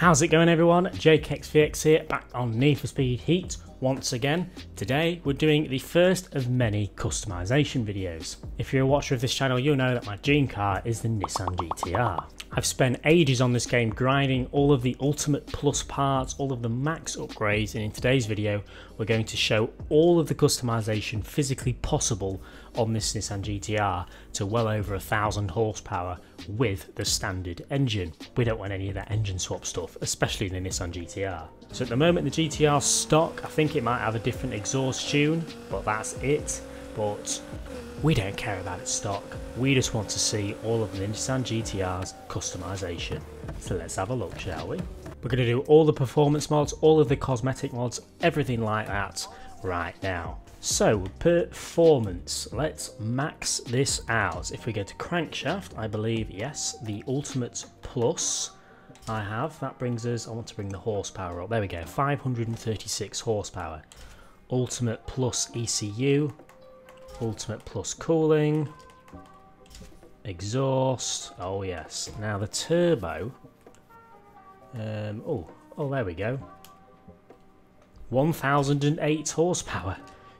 How's it going everyone? JakeXVX here, back on Need for Speed Heat once again. Today we're doing the first of many customization videos. If you're a watcher of this channel you'll know that my dream car is the Nissan GTR. I've spent ages on this game grinding all of the Ultimate Plus parts, all of the max upgrades and in today's video we're going to show all of the customization physically possible on this Nissan GTR to well over a thousand horsepower with the standard engine. We don't want any of that engine swap stuff, especially in the Nissan GTR. So at the moment the GTR stock, I think it might have a different exhaust tune, but that's it. But we don't care about its stock, we just want to see all of the Nissan GTR's customization. So let's have a look, shall we? We're going to do all the performance mods, all of the cosmetic mods, everything like that right now. So, performance, let's max this out. If we go to crankshaft, I believe, yes, the Ultimate Plus I have, that brings us, I want to bring the horsepower up, there we go, 536 horsepower. Ultimate Plus ECU, Ultimate Plus cooling, exhaust, oh yes. Now the turbo, um, oh, oh there we go. 1008 horsepower,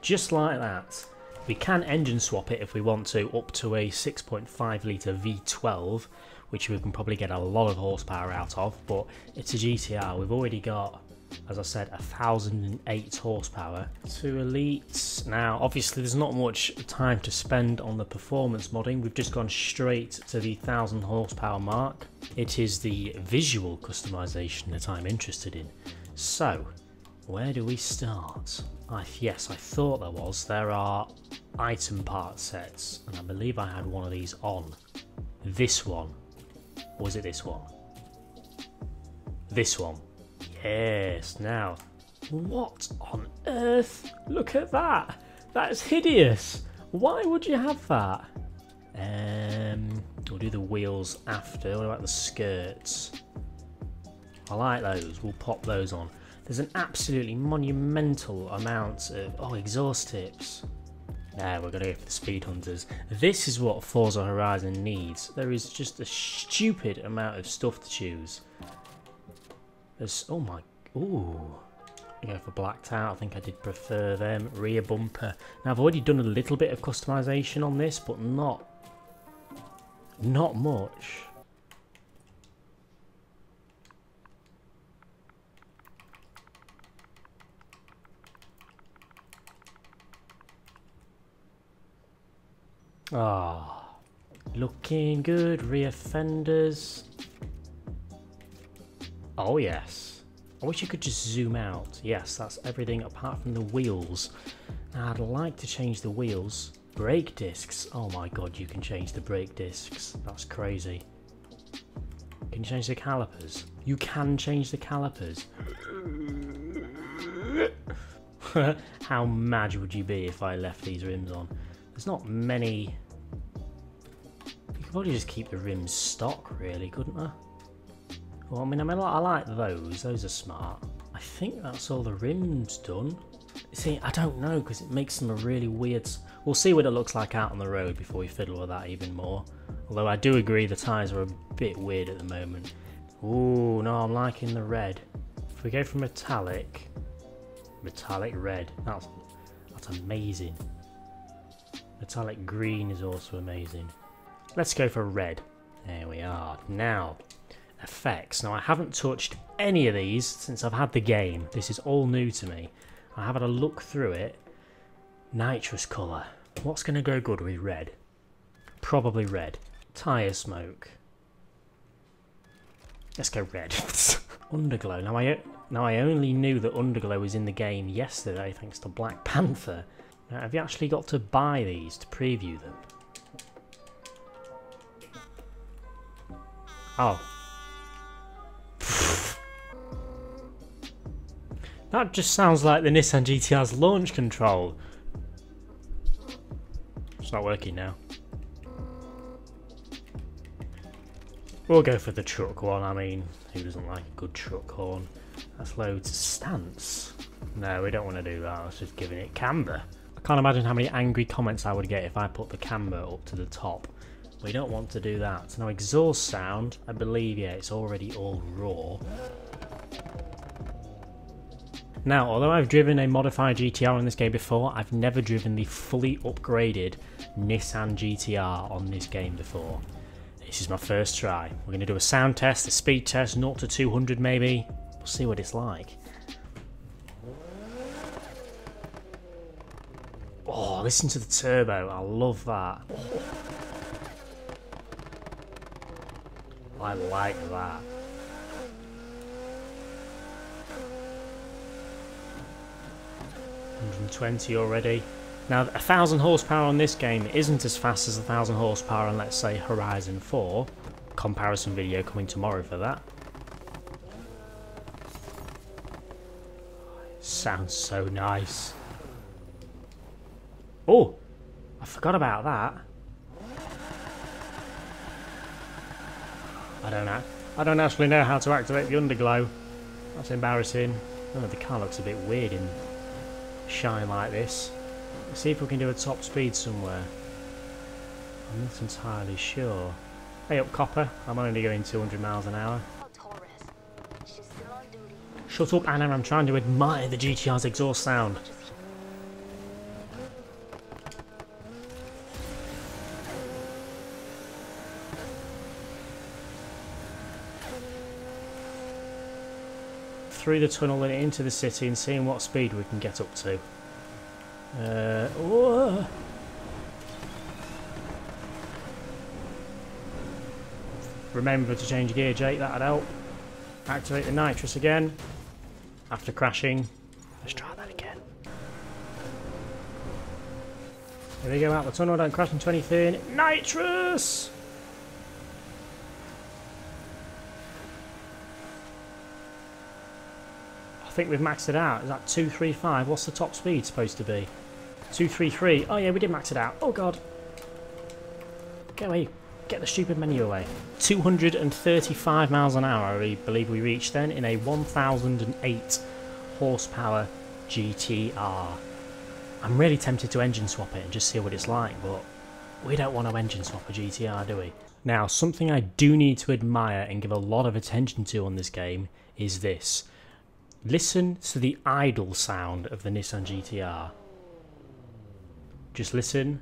just like that. We can engine swap it if we want to up to a 6.5 litre V12 which we can probably get a lot of horsepower out of but it's a GTR we've already got as I said, 1008 horsepower to elites. Now, obviously, there's not much time to spend on the performance modding. We've just gone straight to the 1000 horsepower mark. It is the visual customization that I'm interested in. So, where do we start? I, yes, I thought there was. There are item part sets, and I believe I had one of these on. This one. Was it this one? This one. Yes, now, what on earth? Look at that. That's hideous. Why would you have that? Um, we'll do the wheels after. What about the skirts? I like those. We'll pop those on. There's an absolutely monumental amount of... Oh, exhaust tips. Now we're to go for the Speed Hunters. This is what Forza Horizon needs. There is just a stupid amount of stuff to choose. There's, oh my, ooh. Go for blacked out, I think I did prefer them. Rear bumper. Now I've already done a little bit of customization on this, but not, not much. Ah, oh, looking good. Rear fenders. Oh yes. I wish you could just zoom out. Yes, that's everything apart from the wheels. I'd like to change the wheels. Brake discs. Oh my god, you can change the brake discs. That's crazy. Can you change the calipers? You can change the calipers. How mad would you be if I left these rims on? There's not many... You could probably just keep the rims stock, really, couldn't there? Well, I mean, I mean, I like those. Those are smart. I think that's all the rims done. See, I don't know because it makes them a really weird... We'll see what it looks like out on the road before we fiddle with that even more. Although I do agree the tyres are a bit weird at the moment. Ooh, no, I'm liking the red. If we go for metallic... Metallic red. That's, that's amazing. Metallic green is also amazing. Let's go for red. There we are. Now, effects. Now I haven't touched any of these since I've had the game. This is all new to me. I have had a look through it. Nitrous colour. What's going to go good with red? Probably red. Tyre smoke. Let's go red. Underglow. Now I now I only knew that Underglow was in the game yesterday thanks to Black Panther. Now, have you actually got to buy these to preview them? Oh, That just sounds like the Nissan GTR's launch control. It's not working now. We'll go for the truck one, I mean, who doesn't like a good truck horn? That's loads of stance. No, we don't want to do that, let's just giving it camber. I can't imagine how many angry comments I would get if I put the camber up to the top. We don't want to do that. Now exhaust sound, I believe, yeah, it's already all raw. Now, although I've driven a modified GTR on this game before, I've never driven the fully upgraded Nissan GTR on this game before. This is my first try. We're going to do a sound test, a speed test, 0 to 200 maybe. We'll see what it's like. Oh, listen to the turbo. I love that. I like that. 120 already. Now, a thousand horsepower on this game isn't as fast as a thousand horsepower on, let's say, Horizon 4. Comparison video coming tomorrow for that. Sounds so nice. Oh, I forgot about that. I don't know. I don't actually know how to activate the underglow. That's embarrassing. Oh, the car looks a bit weird in shine like this. Let's see if we can do a top speed somewhere. I'm not entirely sure. Hey up copper, I'm only going 200 miles an hour. Shut up Ana, I'm trying to admire the GTR's exhaust sound. Through the tunnel and into the city and seeing what speed we can get up to. Uh, oh. Remember to change gear, Jake, that'd help. Activate the nitrous again. After crashing. Let's try that again. Here we go out the tunnel, don't crash in 2030. Nitrous! Think we've maxed it out. Is that 235? What's the top speed supposed to be? 233. Oh yeah, we did max it out. Oh god. Get away. Get the stupid menu away. 235 miles an hour, I believe we reached then, in a 1008 horsepower GTR. I'm really tempted to engine swap it and just see what it's like, but we don't want to engine swap a GTR, do we? Now, something I do need to admire and give a lot of attention to on this game is this. Listen to the idle sound of the Nissan GTR. Just listen.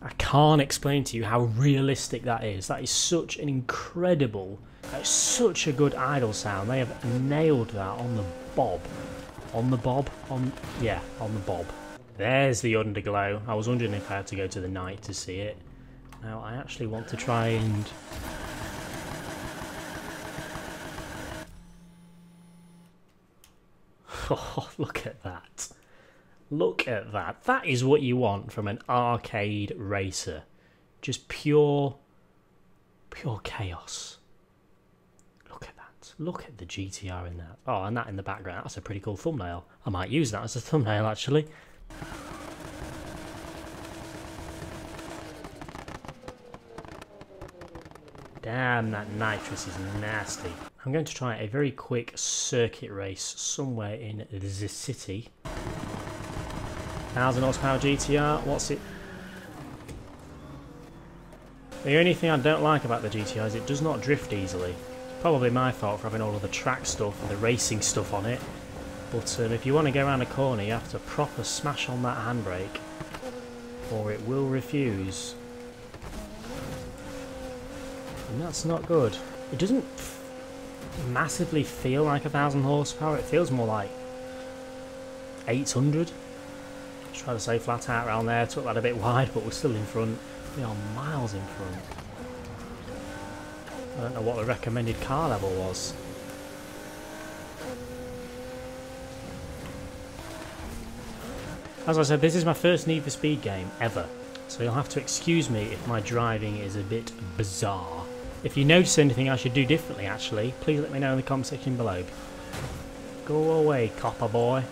I can't explain to you how realistic that is. That is such an incredible, that's such a good idle sound. They have nailed that on the bob. On the bob? On Yeah, on the bob. There's the underglow. I was wondering if I had to go to the night to see it. Now I actually want to try and Oh, look at that. Look at that. That is what you want from an arcade racer. Just pure, pure chaos. Look at that. Look at the GTR in that. Oh, and that in the background. That's a pretty cool thumbnail. I might use that as a thumbnail, actually. Damn, that nitrous is nasty. I'm going to try a very quick circuit race somewhere in the city. 1000 horsepower GTR, what's it? The only thing I don't like about the GTR is it does not drift easily. It's probably my fault for having all of the track stuff and the racing stuff on it. But um, if you want to go around a corner you have to proper smash on that handbrake or it will refuse. And that's not good. It doesn't massively feel like a thousand horsepower. It feels more like 800. Just try to say flat out around there. Took that a bit wide, but we're still in front. We are miles in front. I don't know what the recommended car level was. As I said, this is my first Need for Speed game ever, so you'll have to excuse me if my driving is a bit bizarre. If you notice anything I should do differently, actually, please let me know in the comment section below. Go away, copper boy.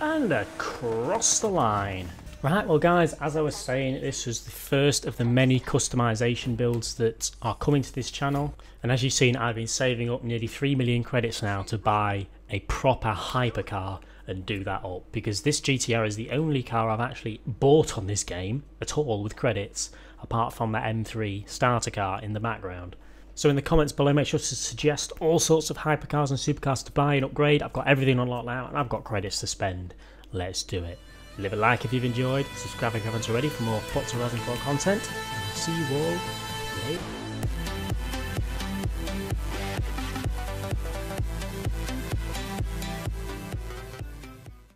And across the line. Right, well guys, as I was saying, this was the first of the many customization builds that are coming to this channel. And as you've seen, I've been saving up nearly 3 million credits now to buy a proper hypercar and do that up because this GTR is the only car I've actually bought on this game at all with credits, apart from the M3 starter car in the background. So in the comments below, make sure to suggest all sorts of hypercars and supercars to buy and upgrade. I've got everything on now and I've got credits to spend. Let's do it. Leave a like if you've enjoyed, subscribe if you haven't already for more Forza Horizon 4 content, and I'll see you all later.